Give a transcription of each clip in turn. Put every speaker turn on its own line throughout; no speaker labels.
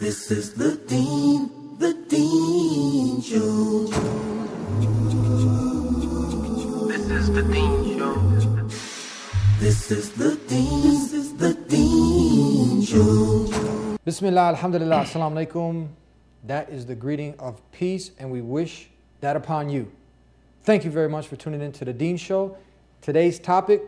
This is the Deen, the Deen Show.
This is the Deen Show.
This is the Deen, this is the Deen Show.
Bismillah, alhamdulillah, assalamu alaikum. That is the greeting of peace, and we wish that upon you. Thank you very much for tuning in to the Deen Show. Today's topic,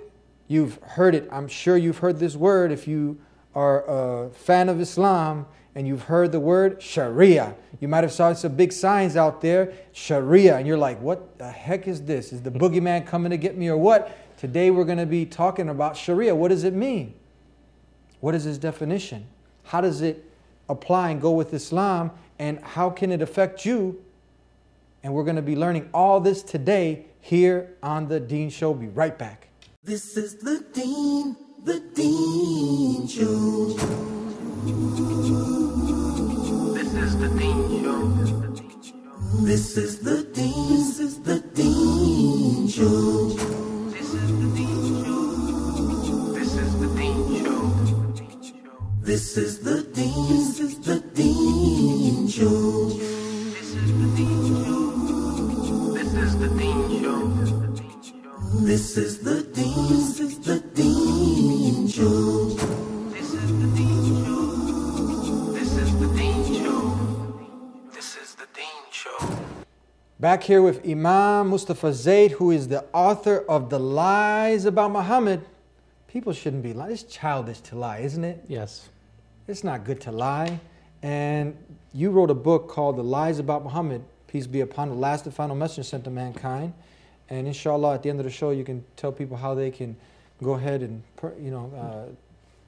you've heard it. I'm sure you've heard this word if you are a fan of Islam and you've heard the word Sharia. You might have saw some big signs out there, Sharia, and you're like, what the heck is this? Is the boogeyman coming to get me or what? Today we're going to be talking about Sharia. What does it mean? What is its definition? How does it apply and go with Islam? And how can it affect you? And we're going to be learning all this today here on the Deen Show. Be right back.
This is the Deen, the Deen Show.
This is the
Back here with Imam Mustafa Zaid, who is the author of The Lies About Muhammad. People shouldn't be lying. It's childish to lie, isn't it?
Yes.
It's not good to lie. And you wrote a book called The Lies About Muhammad, Peace Be Upon the Last and Final Messenger sent to mankind. And inshallah, at the end of the show, you can tell people how they can go ahead and, you know, uh,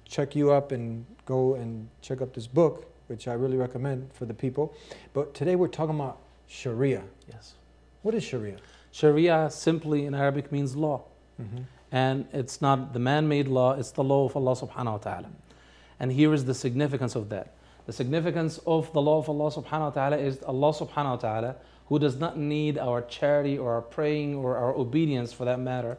check you up and go and check up this book, which I really recommend for the people. But today we're talking about Sharia.
Yes.
What is Sharia?
Sharia simply in Arabic means law. Mm-hmm. And it's not the man made law, it's the law of Allah subhanahu wa ta'ala. And here is the significance of that. The significance of the law of Allah subhanahu wa ta'ala is Allah subhanahu wa ta'ala, who does not need our charity or our praying or our obedience for that matter,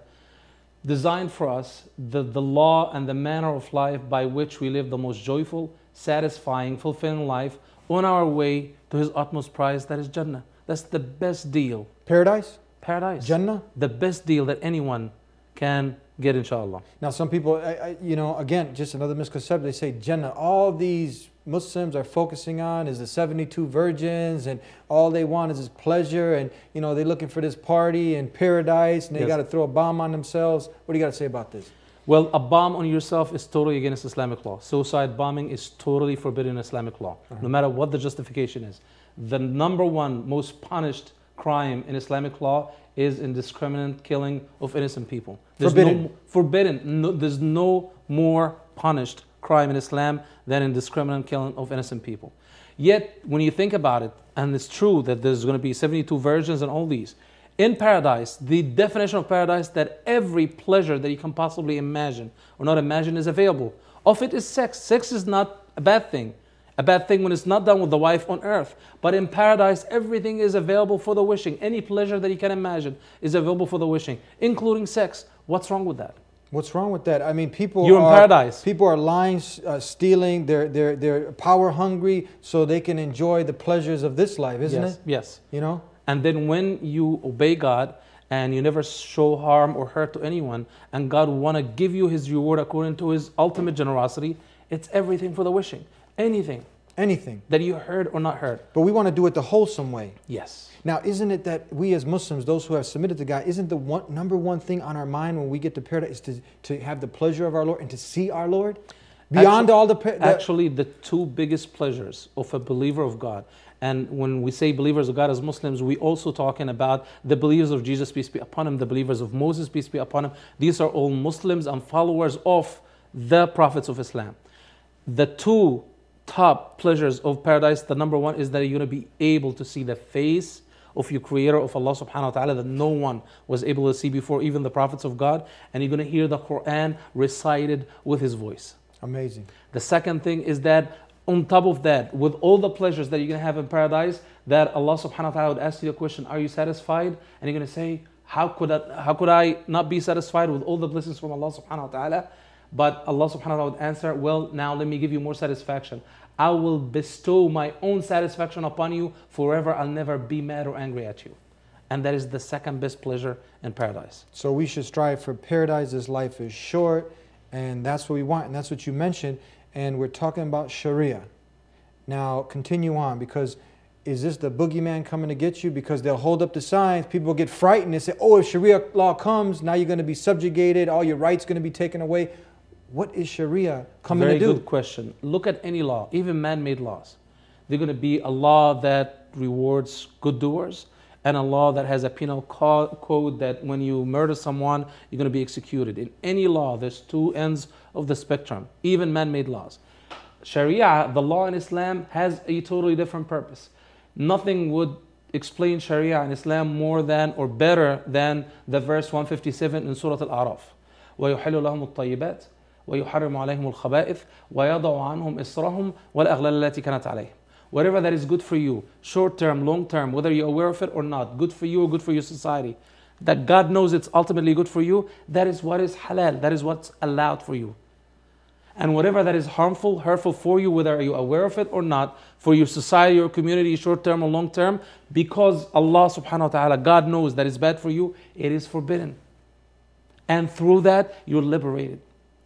designed for us the, the law and the manner of life by which we live the most joyful, satisfying, fulfilling life on our way to His utmost prize, that is Jannah. That's the best deal.
Paradise?
Paradise.
Jannah?
The best deal that anyone can get, inshallah.
Now, some people, I, I, you know, again, just another misconception. They say Jannah. All these Muslims are focusing on is the 72 virgins, and all they want is this pleasure, and you know they're looking for this party and paradise, and they
Yes.
got to throw a bomb on themselves. What do you got to say about this?
Well, a bomb on yourself is totally against Islamic law. Suicide bombing is totally forbidden in Islamic law, uh-huh. no matter what the justification is. The number one most punished crime in Islamic law is indiscriminate killing of innocent people.
Forbidden.
No, forbidden. No, there's no more punished crime in Islam than indiscriminate killing of innocent people. Yet, when you think about it, and it's true that there's going to be 72 versions and all these, in paradise, the definition of paradise that every pleasure that you can possibly imagine or not imagine is available. Of it is sex. Sex is not a bad thing. A bad thing when it's not done with the wife on earth. But in paradise, everything is available for the wishing. Any pleasure that you can imagine is available for the wishing, including sex. What's wrong with that?
What's wrong with that? I mean, people
You're in paradise.
People are lying, uh, stealing. They're they're they're power hungry, so they can enjoy the pleasures of this life, isn't
yes.
it?
Yes.
You know.
And then when you obey God and you never show harm or hurt to anyone, and God want to give you His reward according to His ultimate generosity, it's everything for the wishing. Anything
Anything,
that you heard or not heard.
but we want to do it the wholesome way.
Yes.
Now, isn't it that we as Muslims, those who have submitted to God, isn't the one, number one thing on our mind when we get to paradise is to, to have the pleasure of our Lord and to see our Lord? Beyond
Actu-
all the, the
Actually, the two biggest pleasures of a believer of God, and when we say believers of God as Muslims, we also talking about the believers of Jesus, peace be upon him, the believers of Moses, peace be upon him. These are all Muslims and followers of the prophets of Islam. The two top pleasures of paradise, the number one is that you're going to be able to see the face of your creator of Allah subhanahu wa ta'ala that no one was able to see before, even the prophets of God, and you're going to hear the Quran recited with his voice.
amazing.
The second thing is that on top of that, with all the pleasures that you're going to have in paradise, that Allah subhanahu wa ta'ala would ask you a question, are you satisfied? And you're going to say, how could, I, how could I not be satisfied with all the blessings from Allah subhanahu wa ta'ala? But Allah subhanahu wa ta'ala would answer, well, now let me give you more satisfaction. I will bestow my own satisfaction upon you forever. I'll never be mad or angry at you. And that is the second best pleasure in paradise.
So we should strive for paradise. This life is short, and that's what we want. And that's what you mentioned. And we're talking about Sharia. Now, continue on because is this the boogeyman coming to get you? Because they'll hold up the signs. People get frightened and say, oh, if Sharia law comes, now you're going to be subjugated. All your rights going to be taken away. What is Sharia coming
Very
to do?
Very good question. Look at any law, even man made laws. They're going to be a law that rewards good doers and a law that has a penal co- code that when you murder someone, you're going to be executed. In any law, there's two ends of the spectrum, even man made laws. Sharia, the law in Islam, has a totally different purpose. Nothing would explain Sharia in Islam more than or better than the verse 157 in Surah Al-A'raf. ويحل لهم الطيبات ويحرم عليهم الخبائث ويضع عنهم إصرهم والأغلال التي كانت عليهم. Whatever that is good for you, short term, long term, whether you're aware of it or not, good for you or good for your society, that God knows it's ultimately good for you, that is what is halal, that is what's allowed for you. And whatever that is harmful, hurtful for you, whether you're aware of it or not, for your society or community, short term or long term, because Allah subhanahu wa ta'ala, God knows that is bad for you, it is forbidden. And through that, you're liberated.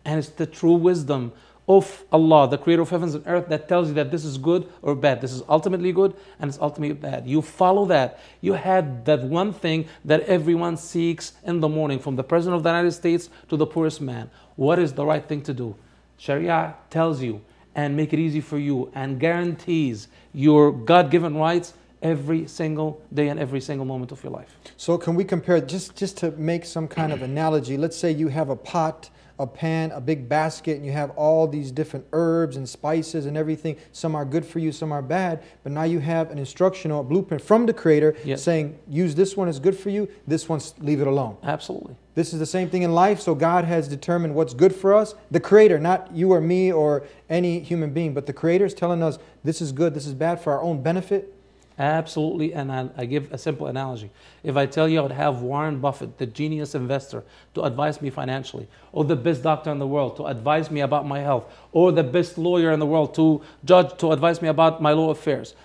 And it's the true wisdom of Allah, the creator of heavens and earth, that tells you that this is good or bad. This is ultimately good and it's ultimately bad. You follow that. You had that one thing that everyone seeks in the morning, from the President of the United States to the poorest man. What is the right thing to do? Sharia tells you and make it easy for you and guarantees your God-given rights every single day and every single moment of your life.
So can we compare just just to make some kind of analogy? Let's say you have a pot, a pan, a big basket, and you have all these different herbs and spices and everything. Some are good for you, some are bad. But now you have an instructional blueprint from the Creator
Yes.
saying, use this one is good for you. This one's leave it alone.
Absolutely.
This is the same thing in life. So God has determined what's good for us. The Creator, not you or me or any human being, but the Creator is telling us this is good, this is bad for our own benefit.
Absolutely, and I, I give a simple analogy. If I tell you I would have Warren Buffett, the genius investor, to advise me financially, or the best doctor in the world to advise me about my health, or the best lawyer in the world to judge to advise me about my law affairs,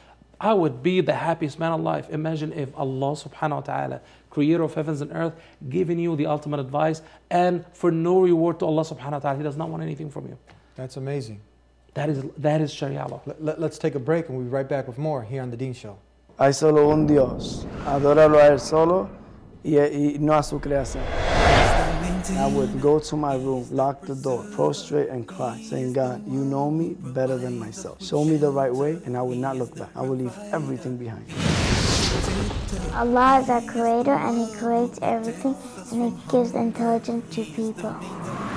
I would be the happiest man alive. Imagine if Allah subhanahu wa ta'ala, creator of heavens and earth, giving you the ultimate advice and for no reward to Allah subhanahu wa ta'ala. He does not want anything from you.
That's amazing.
That is that is Sharia law.
Let, us take a break and we'll be right back with more here on The Deen Show.
Hay solo un Dios. Adóralo a Él solo y, y no a su creación. I would go to my room, lock the door, prostrate and cry, saying, God, you know me better than myself. Show me the right way and I will not look back. I will leave everything behind.
Allah is our creator and He creates everything and He gives intelligence to people.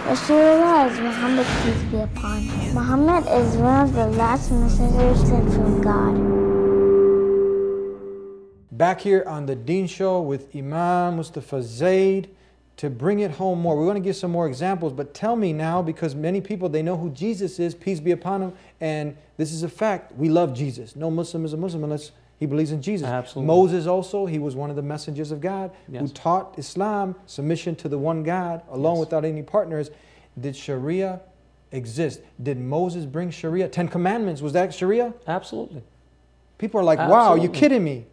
Rasulullah is Muhammad, peace be upon him. Muhammad is one of the last messengers sent from God.
Back here on The Deen Show with Imam Mustafa Zaid to bring it home more. We're going to give some more examples, but tell me now, because many people, they know who Jesus is, peace be upon him, and this is a fact. We love Jesus. No Muslim is a Muslim unless he believes in Jesus.
Absolutely.
Moses also, he was one of the messengers of God who taught Islam, submission to the one God, alone
Yes.
without any partners. Did Sharia exist? Did Moses bring Sharia? Ten Commandments, was that Sharia?
Absolutely.
People are like, wow, you
Absolutely.
kidding me?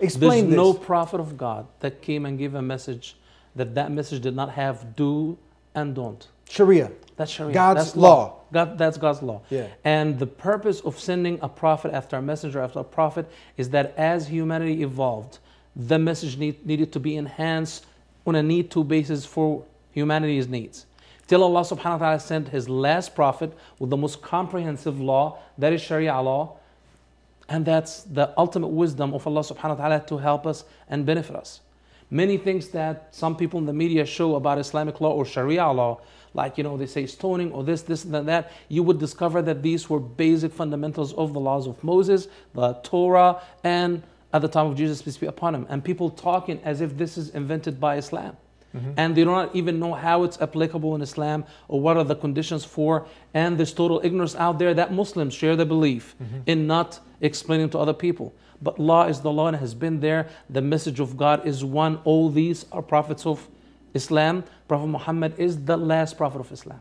Explain
There's
this.
no prophet of God that came and gave a message that that message did not have do and don't.
Sharia.
That's Sharia.
God's
that's
law.
God, that's God's law.
Yeah.
And the purpose of sending a prophet after a messenger after a prophet is that as humanity evolved, the message need, needed to be enhanced on a need to basis for humanity's needs. Till Allah subhanahu wa ta'ala sent his last prophet with the most comprehensive law, that is Sharia law, and that's the ultimate wisdom of Allah subhanahu wa ta'ala to help us and benefit us. Many things that some people in the media show about Islamic law or Sharia law, like you know, they say stoning or this, this, and that, you would discover that these were basic fundamentals of the laws of Moses, the Torah, and at the time of Jesus, peace be upon him. And people talking as if this is invented by Islam mm-hmm. and they don't even know how it's applicable in Islam or what are the conditions for. And there's total ignorance out there that Muslims share the belief mm-hmm. in not explaining to other people. But law is the law and has been there. The message of God is one. All these are prophets of Islam. Prophet Muhammad is the last prophet of Islam.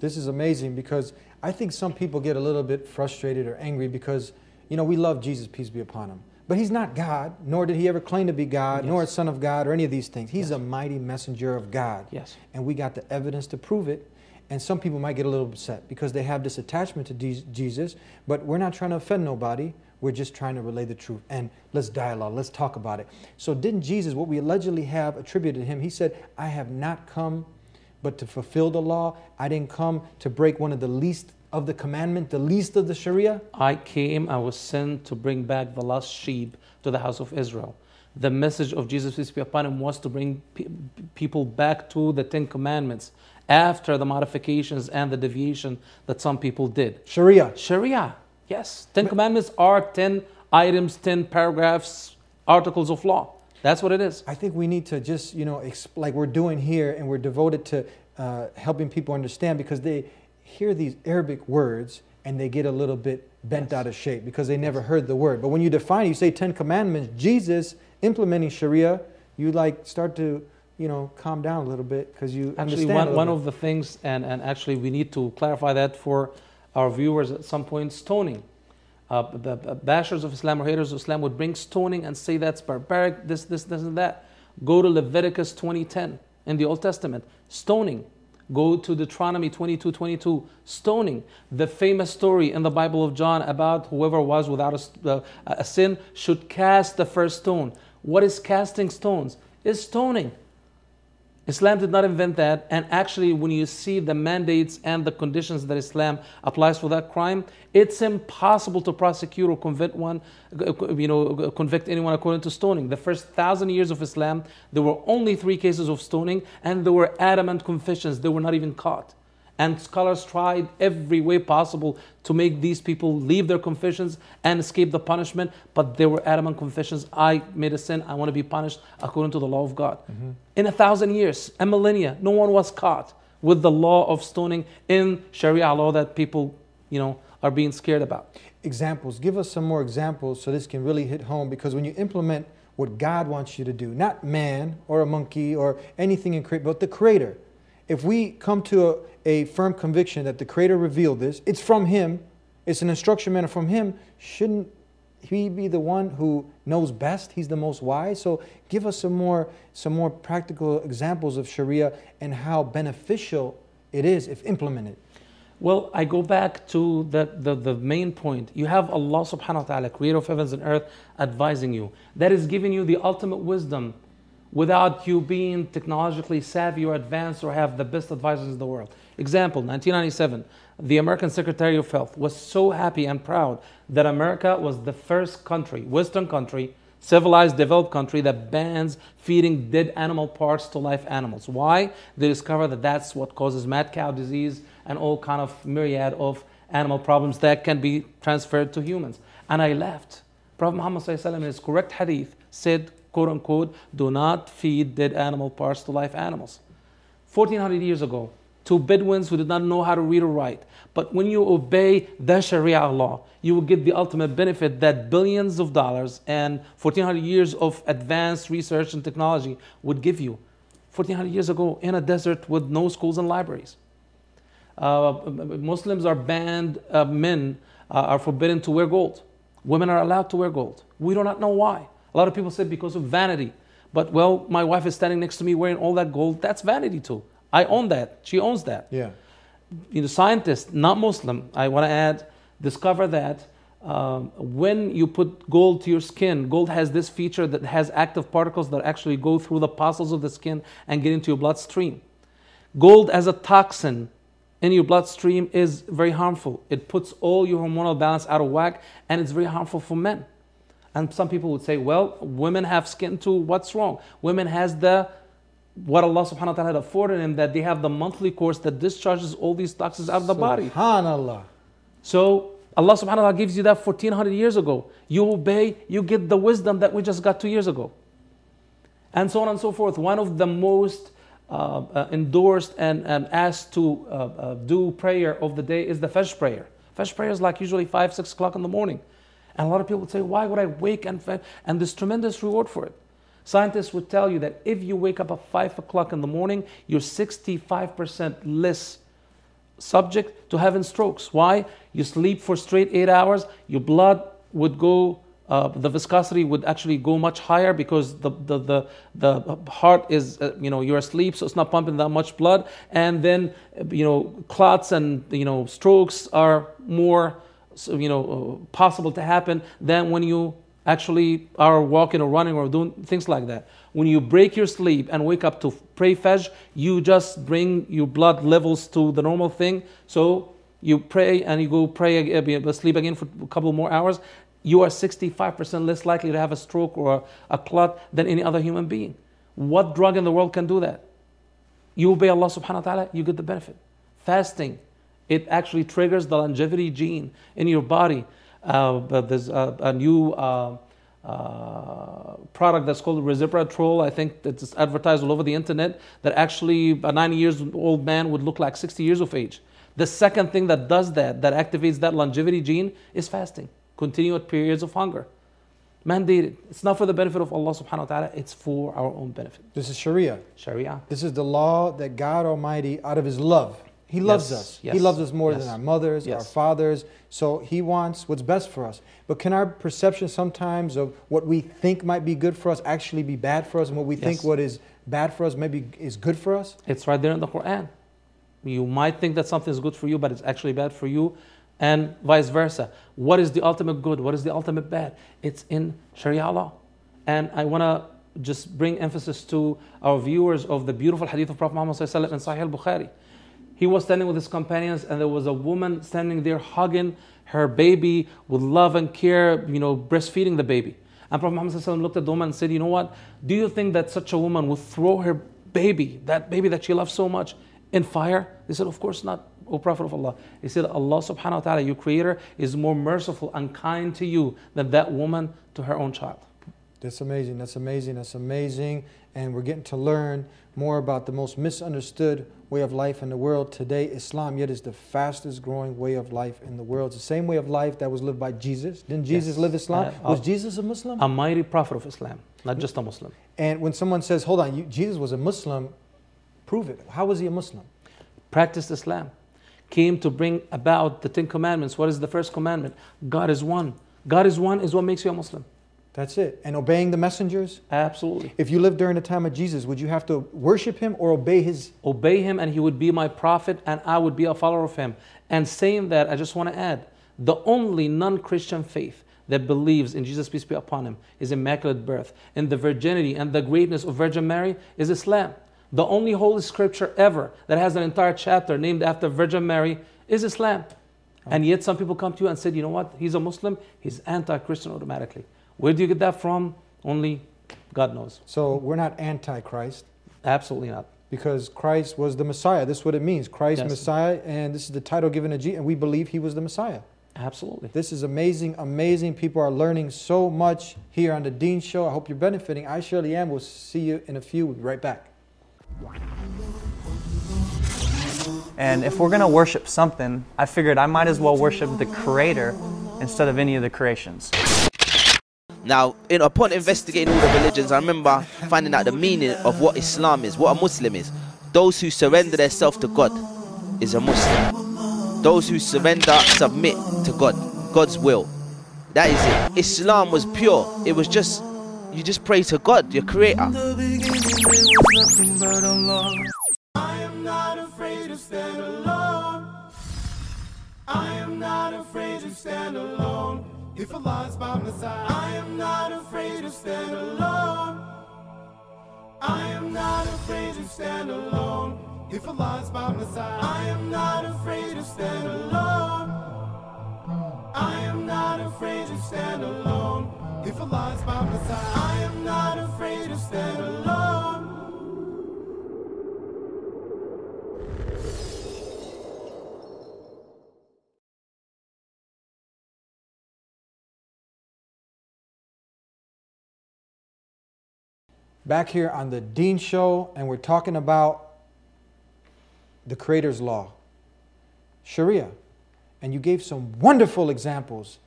This is amazing because I think some people get a little bit frustrated or angry because, you know, we love Jesus, peace be upon him. But he's not God, nor did he ever claim to be God, nor a son of God, or any of these things. He's a mighty messenger of God.
Yes.
And we got the evidence to prove it. And some people might get a little upset because they have this attachment to Jesus, but we're not trying to offend nobody. We're just trying to relay the truth. And let's dialogue, let's talk about it. So, didn't Jesus, what we allegedly have attributed to him, he said, I have not come but to fulfill the law. I didn't come to break one of the least of the commandment, the least of the Sharia.
I came, I was sent to bring back the lost sheep to the house of Israel. The message of Jesus, peace be upon him, was to bring pe- people back to the Ten Commandments after the modifications and the deviation that some people did.
Sharia.
Sharia, yes. Ten Commandments are 10 items, 10 paragraphs, articles of law. That's what it is.
I think we need to just, you know, like we're doing here, and we're devoted to uh, helping people understand because they hear these Arabic words and they get a little bit bent out of shape because they never heard the word. But when you define, it, you say Ten Commandments, Jesus implementing Sharia, you like start to, you know, calm down a little bit because you
Actually, one, one
bit.
of the things, and, and actually we need to clarify that for our viewers at some point, stoning. Uh, the bashers of Islam or haters of Islam would bring stoning and say that's barbaric, this, this, this, and that. Go to Leviticus 20:10 in the Old Testament, stoning. Go to Deuteronomy 22:22, 22, stoning. The famous story in the Bible of John about whoever was without a, uh, a sin should cast the first stone. What is casting stones? Is stoning. Islam did not invent that, and actually, when you see the mandates and the conditions that Islam applies for that crime, it's impossible to prosecute or convict one, you know, convict anyone according to stoning. The first thousand years of Islam, there were only three cases of stoning, and there were adamant confessions. They were not even caught. And scholars tried every way possible to make these people leave their confessions and escape the punishment, but they were adamant confessions. I made a sin, I want to be punished according to the law of God. Mm-hmm. In a thousand years, a millennia, no one was caught with the law of stoning in Sharia law that people, you know, are being scared about.
examples. Give us some more examples so this can really hit home because when you implement what God wants you to do, not man or a monkey or anything in create, but the creator. If we come to a, a firm conviction that the creator revealed this, it's from him, it's an instruction manual from him, shouldn't he be the one who knows best? He's the most wise. So give us some more some more practical examples of Sharia and how beneficial it is if implemented.
Well, I go back to the, the, the main point. You have Allah subhanahu wa ta'ala, creator of heavens and earth, advising you. That is giving you the ultimate wisdom without you being technologically savvy or advanced or have the best advisors in the world. Example 1997, the American Secretary of Health was so happy and proud that America was the first country, Western country, civilized, developed country that bans feeding dead animal parts to live animals. Why? They discovered that that's what causes mad cow disease and all kind of myriad of animal problems that can be transferred to humans. And I left. Prophet Muhammad in his correct hadith said, quote unquote, do not feed dead animal parts to live animals. 1400 years ago, two Bedouins who did not know how to read or write. But when you obey the Sharia law, you will get the ultimate benefit that billions of dollars and 1400 years of advanced research and technology would give you. 1400 years ago in a desert with no schools and libraries. Uh, Muslims are banned, uh, men uh, are forbidden to wear gold. Women are allowed to wear gold. We do not know why. A lot of people say because of vanity. But well, my wife is standing next to me wearing all that gold. That's vanity too. I own that. She owns that.
Yeah.
You know, scientists, not Muslim, I want to add, discover that um, when you put gold to your skin, gold has this feature that has active particles that actually go through the muscles of the skin and get into your bloodstream. Gold as a toxin in your bloodstream is very harmful. It puts all your hormonal balance out of whack and it's very harmful for men. And some people would say, well, women have skin too. What's wrong? Women has the what Allah subhanahu wa ta'ala had afforded them that they have the monthly course that discharges all these toxins out of the body.
Subhanallah.
So Allah subhanahu wa ta'ala gives you that 1400 years ago. You obey, you get the wisdom that we just got two years ago. And so on and so forth. One of the most uh, uh, endorsed and, and asked to uh, uh, do prayer of the day is the Fajr prayer. Fajr prayer is like usually 5, 6 o'clock in the morning. And a lot of people would say, why would I wake and? And there's tremendous reward for it. Scientists would tell you that if you wake up at 5 o'clock in the morning, you're 65% less subject to having strokes. Why? You sleep for straight eight hours, your blood would go, uh, the viscosity would actually go much higher because the, the, the, the heart is, uh, you know, you're asleep, so it's not pumping that much blood. And then, you know, clots and, you know, strokes are more, so, you know, uh, possible to happen than when you actually are walking or running or doing things like that. When you break your sleep and wake up to pray Fajr, you just bring your blood levels to the normal thing. So you pray and you go pray, sleep again for a couple more hours. You are 65% less likely to have a stroke or a clot than any other human being. What drug in the world can do that? You obey Allah subhanahu wa ta'ala, you get the benefit. Fasting, it actually triggers the longevity gene in your body. Uh, but there's a, a new uh, uh, product that's called Resveratrol. I think it's advertised all over the internet. That actually a 90 years old man would look like 60 years of age. The second thing that does that, that activates that longevity gene, is fasting. Continuous periods of hunger. Mandated. It's not for the benefit of Allah subhanahu wa ta'ala, it's for our own benefit.
This is Sharia.
Sharia.
This is the law that God Almighty, out of His love, He loves
Yes,
us. He loves us more
yes,
than our mothers, our fathers. So He wants what's best for us. But can our perception sometimes of what we think might be good for us actually be bad for us, and what we think what is bad for us maybe is good for us?
It's right there in the Quran. You might think that something is good for you, but it's actually bad for you, and vice versa. What is the ultimate good? What is the ultimate bad? It's in Sharia law. And I want to just bring emphasis to our viewers of the beautiful hadith of Prophet Muhammad in Sahih al Bukhari. He was standing with his companions, and there was a woman standing there hugging her baby with love and care, you know, breastfeeding the baby. And Prophet Muhammad looked at the woman and said, You know what? Do you think that such a woman would throw her baby, that baby that she loves so much, in fire? They said, Of course not, O Prophet of Allah. He said, Allah subhanahu wa ta'ala, your creator, is more merciful and kind to you than that woman to her own child.
That's amazing. That's amazing. That's amazing. And we're getting to learn more about the most misunderstood way of life in the world today. Islam, yet, is the fastest growing way of life in the world. It's the same way of life that was lived by Jesus. Didn't Jesus
Yes.
live Islam?
Uh,
was Jesus a Muslim?
A mighty prophet of Islam, not just a Muslim.
and when someone says, hold on, you, Jesus was a Muslim, prove it. How was he a Muslim?
practiced Islam, came to bring about the Ten Commandments. What is the first commandment? God is one. God is one is what makes you a Muslim.
That's it. And obeying the messengers?
Absolutely.
If you lived during the time of Jesus, would you have to worship him or obey his?
Obey him, and he would be my prophet, and I would be a follower of him. And saying that, I just want to add the only non Christian faith that believes in Jesus, peace be upon him, is immaculate birth. And the virginity and the greatness of Virgin Mary is Islam. The only holy scripture ever that has an entire chapter named after Virgin Mary is Islam. And yet some people come to you and said, you know what, he's a Muslim, he's anti-Christian automatically. Where do you get that from? Only God knows.
So we're not anti-Christ
Absolutely not.
because Christ was the Messiah. This is what it means. Christ,
Yes.
Messiah, and this is the title given to Jesus, and we believe he was the Messiah.
Absolutely.
This is amazing, amazing. People are learning so much here on the Deen Show. I hope you're benefiting. I surely am. We'll see you in a few. We'll be right back.
And if we're going to worship something, I figured I might as well worship the Creator instead of any of the creations.
Now, in, upon investigating all the religions, I remember finding out the meaning of what Islam is, what a Muslim is. Those who surrender themselves to God is a Muslim. Those who surrender, submit to God, God's will. That is it. Islam was pure. It was just, you just pray to God, your creator.
I am not afraid to stand alone. If Allah's by my side, I am not afraid to stand alone. I am not afraid to stand alone. If Allah's by my side, I am not afraid to stand alone. I am not afraid to stand alone. If Allah's by my side, I am not afraid to stand alone.
Back here on the Deen Show, and we're talking about the Creator's Law, Sharia. And you gave some wonderful examples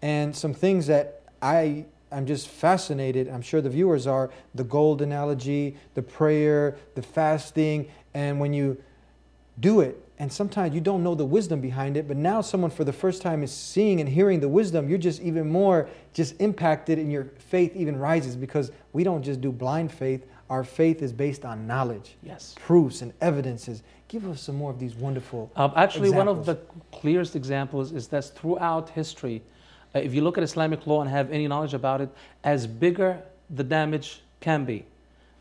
and some things that I I'm just fascinated. I'm sure the viewers are the gold analogy, the prayer, the fasting, and when you do it and sometimes you don't know the wisdom behind it but now someone for the first time is seeing and hearing the wisdom you're just even more just impacted and your faith even rises because we don't just do blind faith. Our faith is based on knowledge
Yes.
proofs and evidences. Give us some more of these wonderful
Um, actually, one of the clearest examples is that throughout history, uh, if you look at Islamic law and have any knowledge about it, as bigger the damage can be,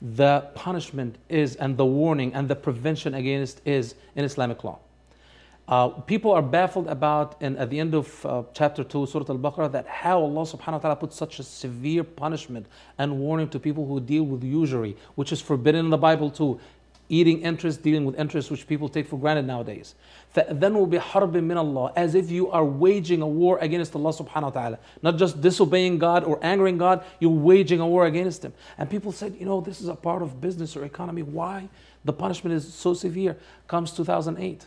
the punishment is, and the warning and the prevention against is in Islamic law. Uh, people are baffled about, and at the end of uh, chapter 2, Surah Al Baqarah, that how Allah subhanahu wa ta'ala put such a severe punishment and warning to people who deal with usury, which is forbidden in the Bible too Eating interest, dealing with interest, which people take for granted nowadays. then will be حَرْبٍ مِّنَ Allah, as if you are waging a war against Allah subhanahu wa ta'ala. Not just disobeying God or angering God, you're waging a war against Him. And people said, you know, this is a part of business or economy. Why? The punishment is so severe. Comes 2008.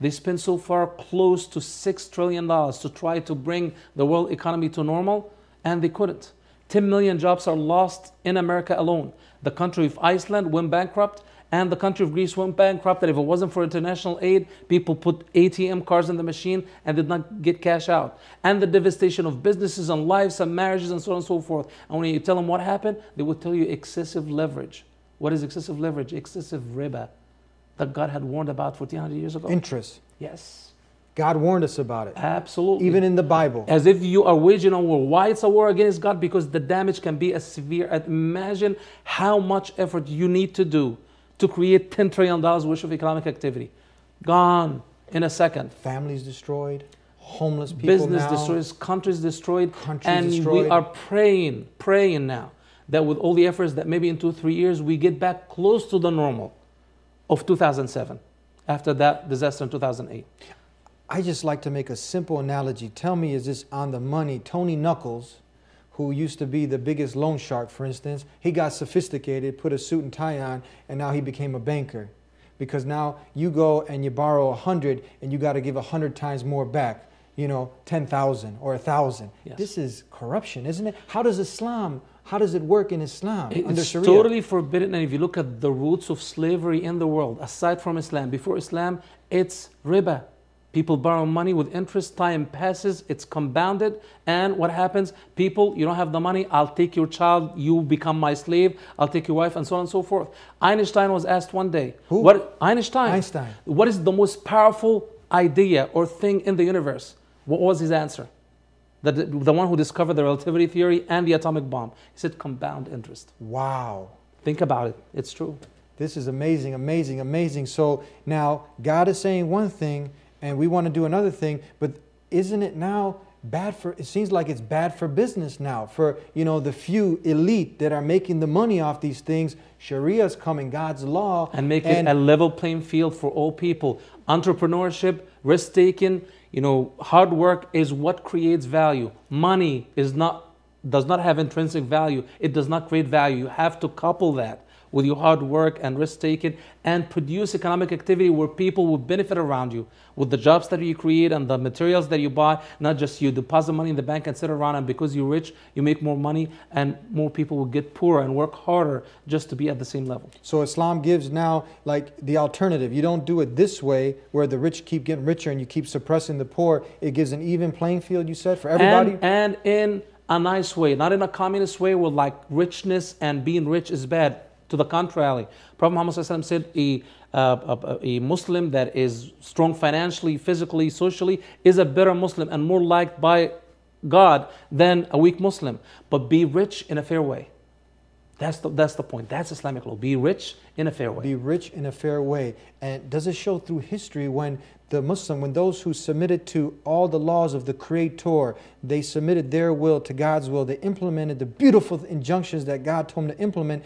They spent so far close to $6 trillion to try to bring the world economy to normal, and they couldn't. 10 million jobs are lost in America alone. The country of Iceland went bankrupt, and the country of Greece went bankrupt. That if it wasn't for international aid, people put ATM cards in the machine and did not get cash out. And the devastation of businesses and lives and marriages and so on and so forth. And when you tell them what happened, they would tell you excessive leverage. What is excessive leverage? Excessive riba that God had warned about 1400 years ago.
interest
yes,
god warned us about it
absolutely.
even in the bible
as if you are waging a war. Why it's a war against God? Because the damage can be as severe. Imagine how much effort you need to do to create 10 trillion dollars worth of economic activity. Gone in a second.
families destroyed homeless people
Business
now.
destroyed, countries destroyed,
Countries
and
destroyed.
we are praying, praying now that with all the efforts that maybe in two, three years we get back close to the normal of 2007 after that disaster in 2008.
I just like to make a simple analogy. Tell me, is this on the money? Tony Knuckles, who used to be the biggest loan shark, for instance, he got sophisticated, put a suit and tie on, and now he became a banker. Because now you go and you borrow a hundred, and you got to give a hundred times more back. You know, ten thousand or a thousand.
Yes.
This is corruption, isn't it? How does Islam? How does it work in Islam
It's totally forbidden. And if you look at the roots of slavery in the world, aside from Islam, before Islam, it's riba. People borrow money with interest, time passes, it's compounded, and what happens? People, you don't have the money, I'll take your child, you become my slave, I'll take your wife, and so on and so forth. Einstein was asked one day,
Who?
What Einstein?
Einstein.
What is the most powerful idea or thing in the universe? What was his answer? The, the one who discovered the relativity theory and the atomic bomb. He said compound interest.
wow.
Think about it. It's true.
This is amazing, amazing, amazing. So now God is saying one thing and we want to do another thing, but isn't it now bad for it seems like it's bad for business now for you know the few elite that are making the money off these things sharia's coming god's law
And make it a level playing field for all people. Entrepreneurship, risk taking, you know, hard work is what creates value. Money is not does not have intrinsic value. It does not create value. You have to couple that with your hard work and risk taking and produce economic activity where people will benefit around you with the jobs that you create and the materials that you buy, not just you deposit money in the bank and sit around and because you're rich, you make more money and more people will get poorer and work harder just to be at the same level.
so islam gives now like the alternative you don't do it this way where the rich keep getting richer and you keep suppressing the poor it gives an even playing field you said for everybody
And, and in a nice way, not in a communist way where like richness and being rich is bad. To the contrary, Prophet Muhammad said a, a Muslim that is strong financially, physically, socially is a better Muslim and more liked by God than a weak Muslim. But be rich in a fair way. That's the, that's the point. That's Islamic law. Be rich in a fair way.
be rich in a fair way. And does it show through history when the Muslim, when those who submitted to all the laws of the Creator, they submitted their will to God's will, they implemented the beautiful injunctions that God told them to implement.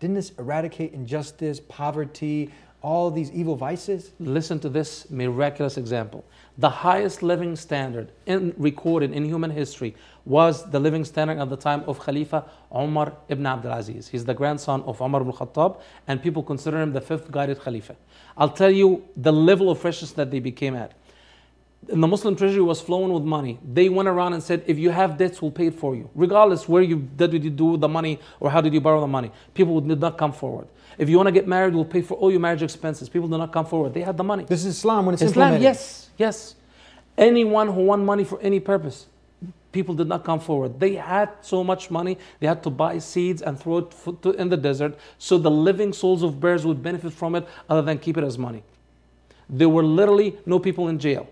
Didn't this eradicate injustice, poverty, all these evil vices?
Listen to this miraculous example. The highest living standard in, recorded in human history was the living standard at the time of Khalifa Umar ibn Abdul Aziz. He's the grandson of Umar ibn Khattab, and people consider him the fifth guided Khalifa. I'll tell you the level of freshness that they became at. And the Muslim treasury was flowing with money. They went around and said, if you have debts, we'll pay it for you. Regardless where you did you do with the money or how did you borrow the money. People did not come forward. If you want to get married, we'll pay for all your marriage expenses. People did not come forward. They had the money.
This is Islam when it's
Islam,
implemented.
yes, yes. Anyone who won money for any purpose, people did not come forward. They had so much money, they had to buy seeds and throw it in the desert so the living souls of bears would benefit from it other than keep it as money. There were literally no people in jail.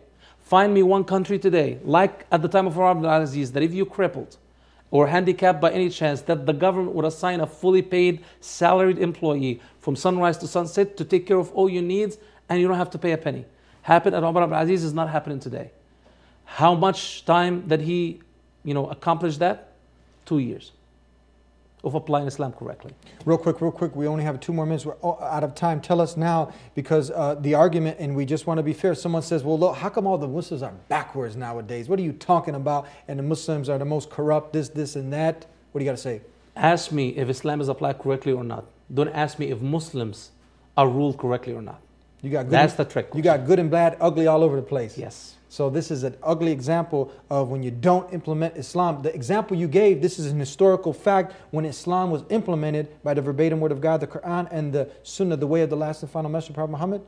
Find me one country today, like at the time of Umar Abdul Aziz, that if you crippled or handicapped by any chance, that the government would assign a fully paid salaried employee from sunrise to sunset to take care of all your needs and you don't have to pay a penny. Happened at Umar Abdul Aziz is not happening today. How much time that he, you know, accomplished that? Two years of applying Islam correctly.
Real quick, real quick. We only have two more minutes. We're out of time. Tell us now, because uh, the argument, and we just want to be fair. Someone says, "Well, look, how come all the Muslims are backwards nowadays? What are you talking about? And the Muslims are the most corrupt. This, this, and that. What do you got to say?"
Ask me if Islam is applied correctly or not. Don't ask me if Muslims are ruled correctly or not.
You got good
That's the trick.
You got good and bad, ugly all over the place.
Yes.
So this is an ugly example of when you don't implement Islam. The example you gave, this is an historical fact when Islam was implemented by the verbatim word of God, the Quran, and the Sunnah, the way of the last and final messenger, Prophet Muhammad.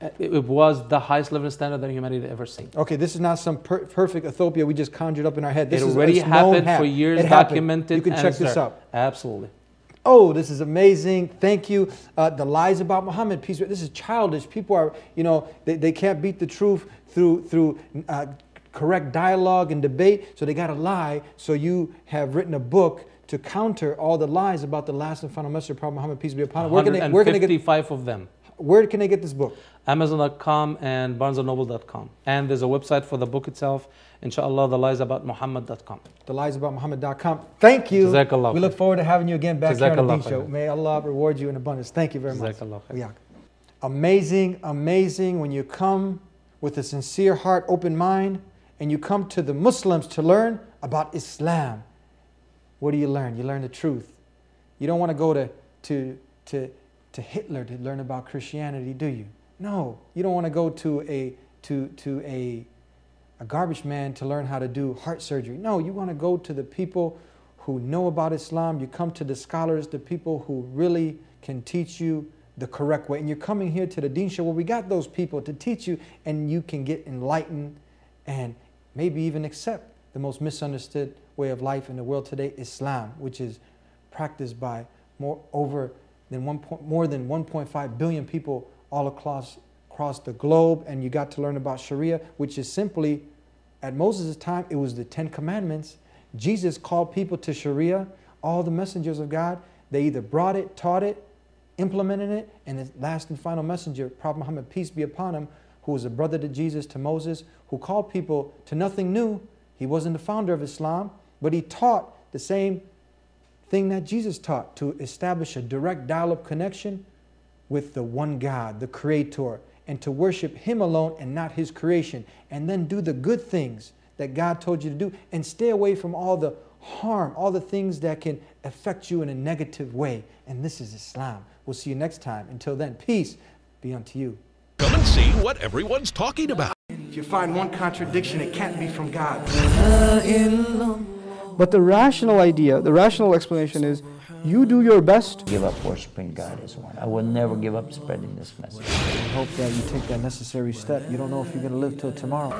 Uh, it it was the highest living standard that humanity had ever seen.
Okay, this is not some per- perfect utopia we just conjured up in our head. This
it
is
already
known
happened for years,
It happened.
documented.
You can
and
check this up.
Absolutely.
Oh, this is amazing. Thank you. Uh, the lies about Muhammad, peace. be- This is childish. People are, you know, they, they can't beat the truth through through uh, correct dialogue and debate, so they got to lie. So you have written a book to counter all the lies about the last and final messenger, Prophet Muhammad, peace be upon him. Where can they get
155 of them.
Where can I get this book?
Amazon.com and BarnesandNoble.com. And there's a website for the book itself. Inshallah, the lies about Muhammad.com.
The lies about Muhammad.com. Thank you.
Jazakallah
We look forward to having you again back here on the Deen Show. May Allah reward you in abundance. Thank you very much.
Jazakallah.
Amazing, amazing when you come with a sincere heart, open mind, and you come to the Muslims to learn about Islam. What do you learn? You learn the truth. You don't want to go to, to, to, to Hitler to learn about Christianity, do you? No. You don't want to go to a, to, to a, a garbage man to learn how to do heart surgery. No, you want to go to the people who know about Islam. You come to the scholars, the people who really can teach you the correct way. And you're coming here to the Deen Show where we got those people to teach you, and you can get enlightened and maybe even accept the most misunderstood way of life in the world today, Islam, which is practiced by more over than one point, more than 1.5 billion people all across across the globe. And you got to learn about Sharia, which is simply at Moses' time, it was the Ten Commandments. Jesus called people to Sharia. All the messengers of God, they either brought it, taught it, implemented it, and the last and final messenger, Prophet Muhammad, peace be upon him, who was a brother to Jesus, to Moses, who called people to nothing new. He wasn't the founder of Islam, but he taught the same thing that Jesus taught to establish a direct dial up connection with the one God, the Creator, and to worship Him alone and not His creation, and then do the good things that God told you to do, and stay away from all the harm, all the things that can affect you in a negative way. And this is Islam. We'll see you next time. Until then, peace be unto you.
Come and see what everyone's talking about.
If you find one contradiction, it can't be from God.
But the rational idea, the rational explanation is you do your best.
give up worshiping God as one. I will never give up spreading this message.
I hope that you take that necessary step. You don't know if you're going to live till tomorrow.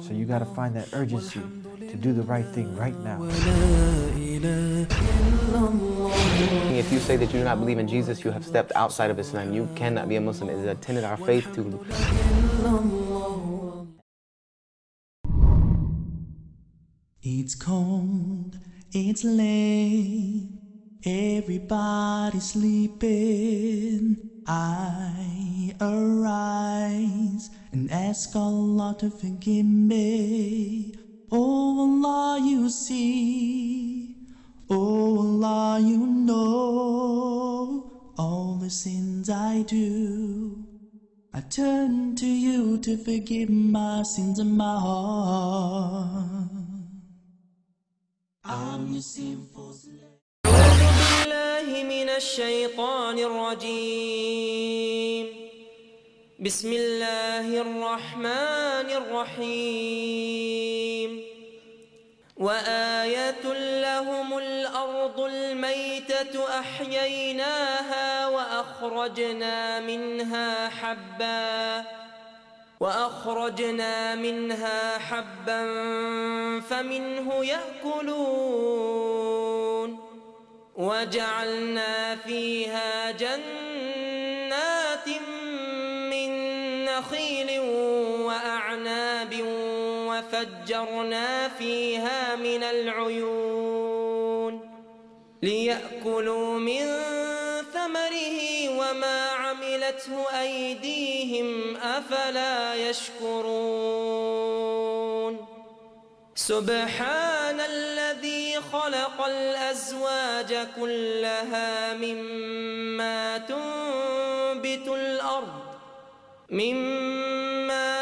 So you got to find that urgency to do the right thing right now.
If you say that you do not believe in Jesus, you have stepped outside of Islam. You cannot be a Muslim. It is a tenet of our faith to
It's cold, it's late, everybody's sleeping. I arise and ask Allah to forgive me. Oh Allah, you see, oh Allah, you know all the sins I do. I turn to you to forgive my sins in my heart. Slave.
بالله من الشيطان الرجيم. بسم الله الرحمن الرحيم. وآية لهم الأرض الميتة أحييناها وأخرجنا منها حبًّا. وأخرجنا منها حبا فمنه يأكلون وجعلنا فيها جنات من نخيل وأعناب وفجرنا فيها من العيون ليأكلوا من ثمره وما عملته أيديهم أفلا يشكرون سبحان الذي خلق الأزواج كلها مما تنبت الأرض مما